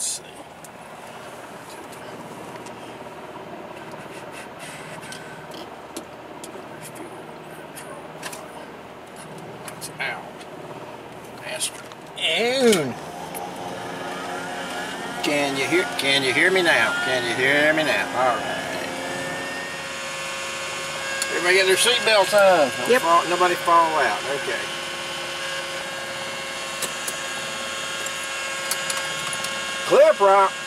let's see. It's out. Master. And can you hear can you hear me now? Can you hear me now? Alright. Everybody get their seatbelts on. Yep. fall- nobody fall out. Okay. Clip rock.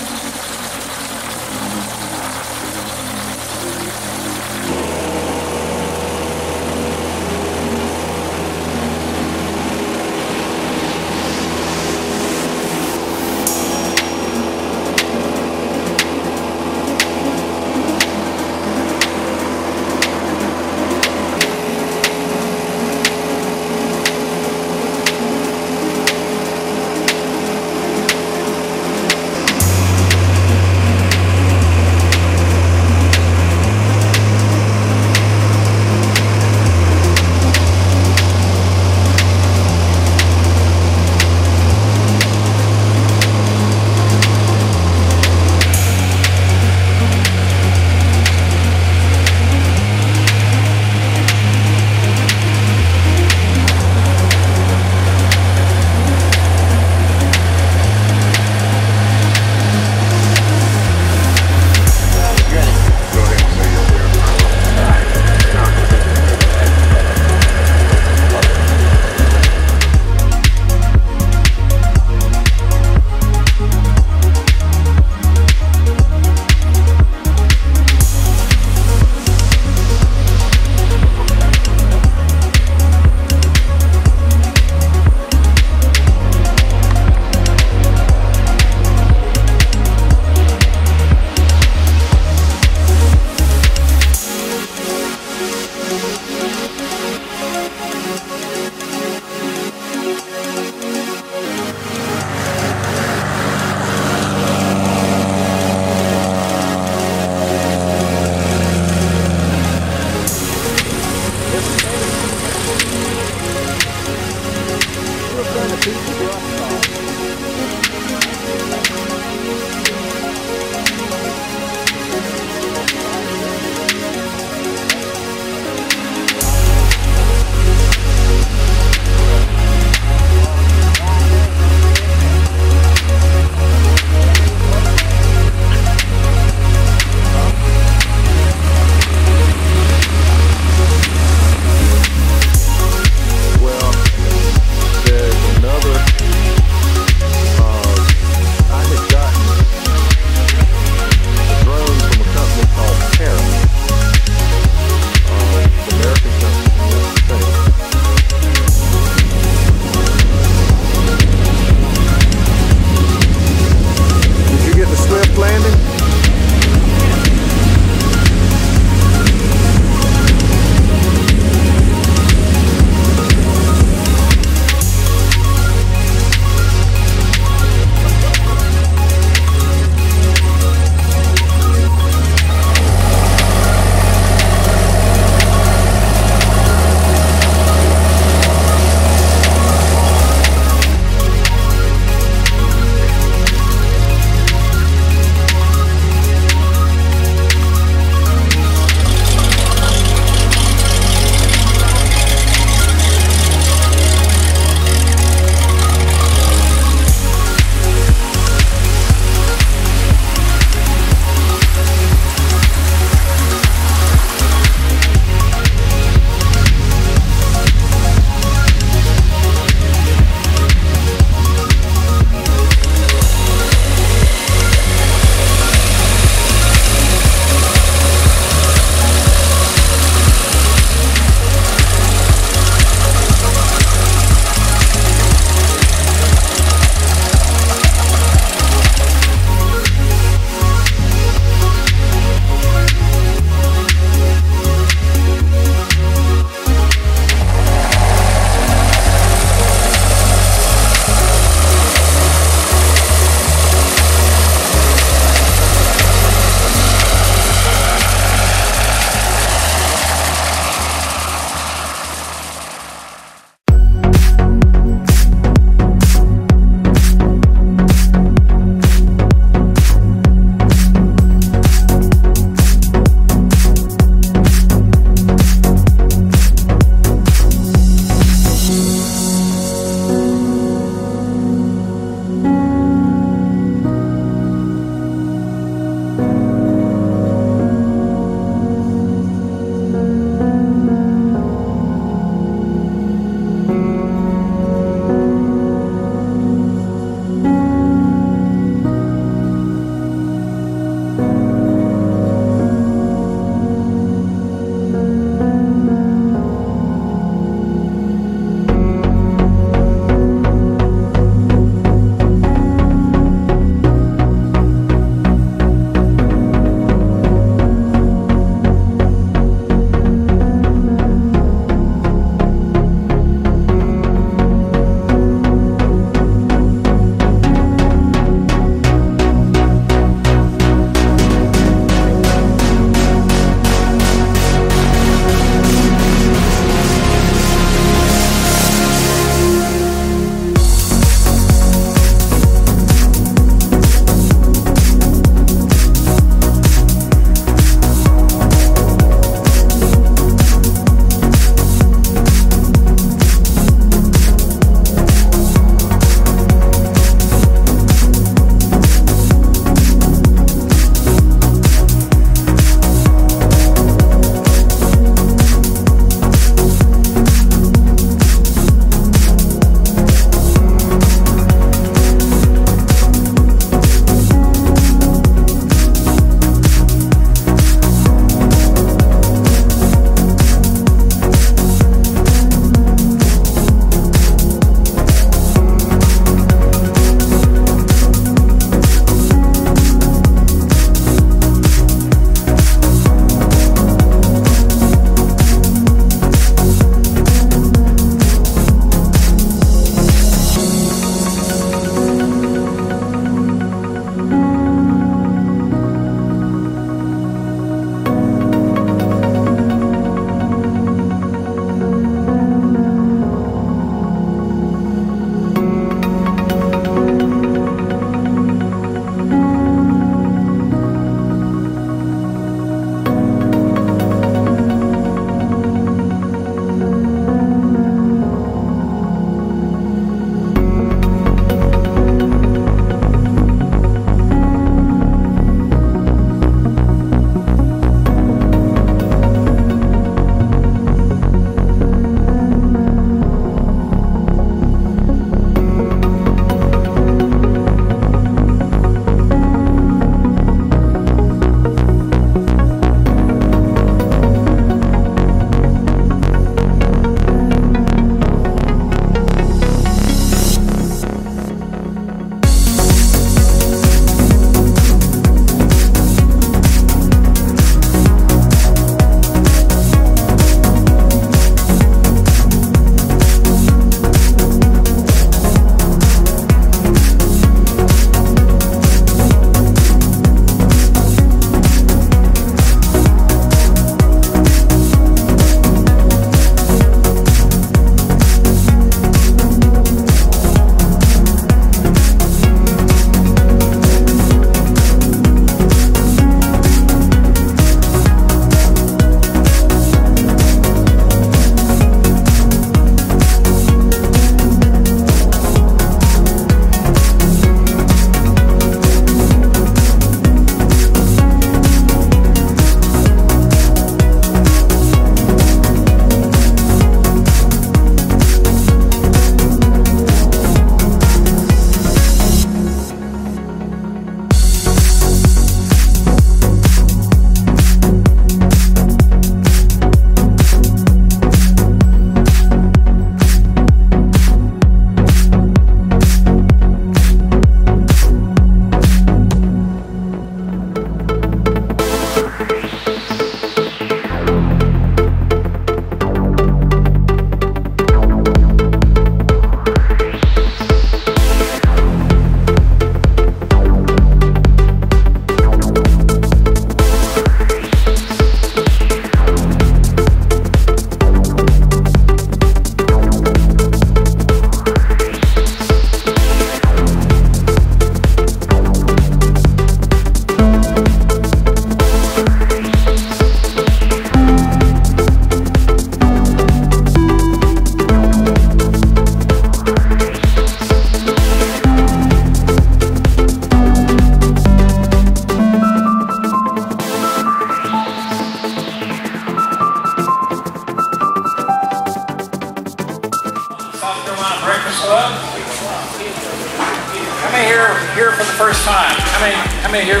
How many, here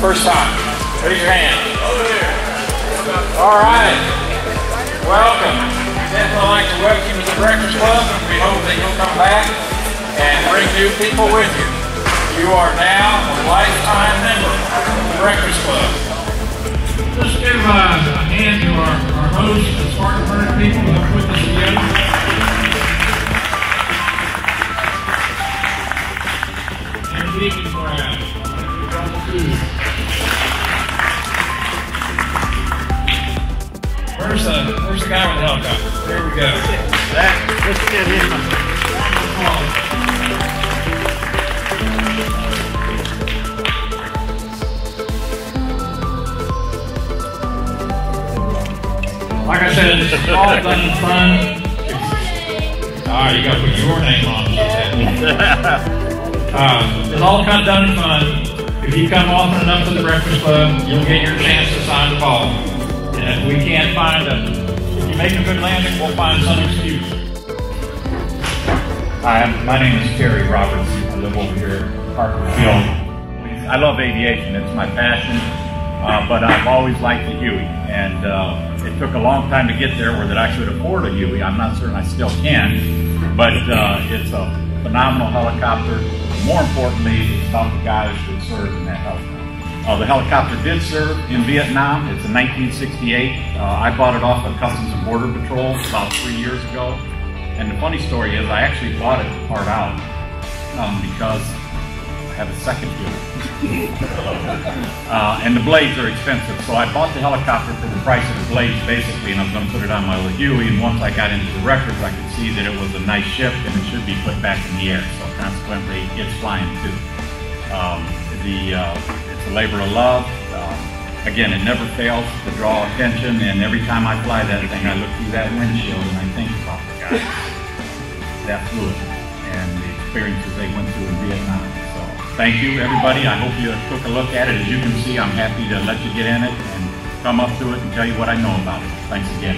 first time? Raise your hand. All right. Welcome. Definitely like to welcome you to the Breakfast Club. We hope that you'll come back and bring new people with you. You are now a lifetime member of the Breakfast Club. Let's give uh, a hand to our, our host, the Spartanburg people who put this together. And Deacon Brown. Where's the, where's the guy with the helicopter? There we go. That, let's get him. Like I said, it's all done in fun. Ah, you gotta put your name on it. Uh, it's all kind of done in fun. If you come often enough to the Breakfast Club, you'll get your chance to sign the ball. And if we can't find a, if you make a good landing, we'll find some excuse. Hi, my name is Terry Roberts. I live over here in Parker Field. I love aviation. It's my passion, uh, but I've always liked the Huey. And uh, it took a long time to get there where that I could afford a Huey. I'm not certain I still can, but uh, it's a phenomenal helicopter. More importantly, it's about the guys that served in that helicopter. Uh, the helicopter did serve in Vietnam. It's a 1968. Uh, I bought it off of Customs and Border Patrol about three years ago. And the funny story is, I actually bought it part out um, because I have a second unit. Uh, and the blades are expensive, so I bought the helicopter for the price of the blades, basically, and I was going to put it on my Huey. And once I got into the records, I could see that it was a nice ship and it should be put back in the air. So consequently, it's flying too. Um, the uh, it's a labor of love. Um, again, it never fails to draw attention, and every time I fly that thing, I look through that windshield and I think about the guys that flew it and the experiences they went through in Vietnam. Thank you, everybody. I hope you took a look at it. As you can see, I'm happy to let you get in it and come up to it and tell you what I know about it. Thanks again.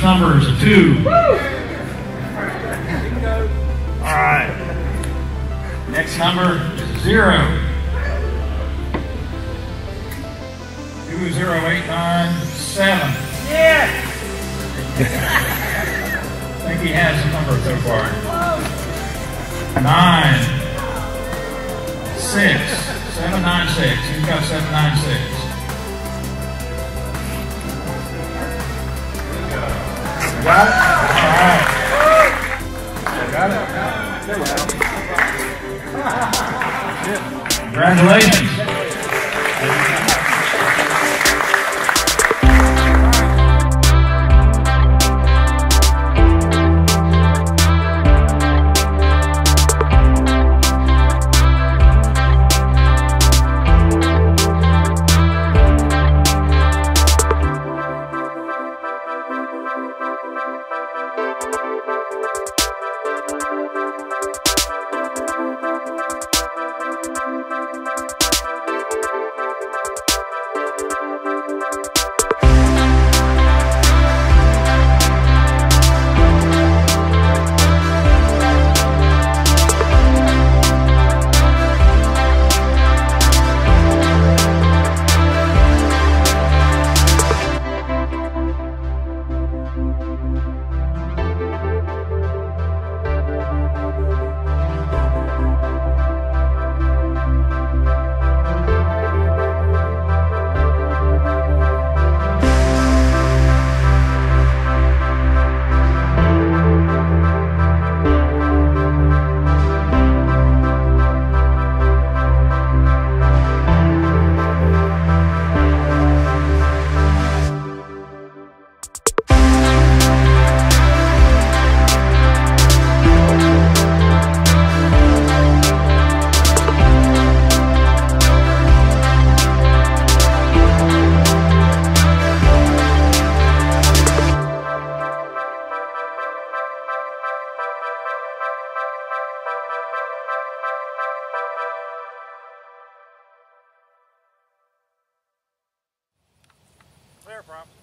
First number is a two. All right. Next number is zero. Two zero eight nine seven. Yeah. I think he has a number so far. Nine. Six. Seven nine six. He's got seven nine six. All right. Got it? Congratulations. props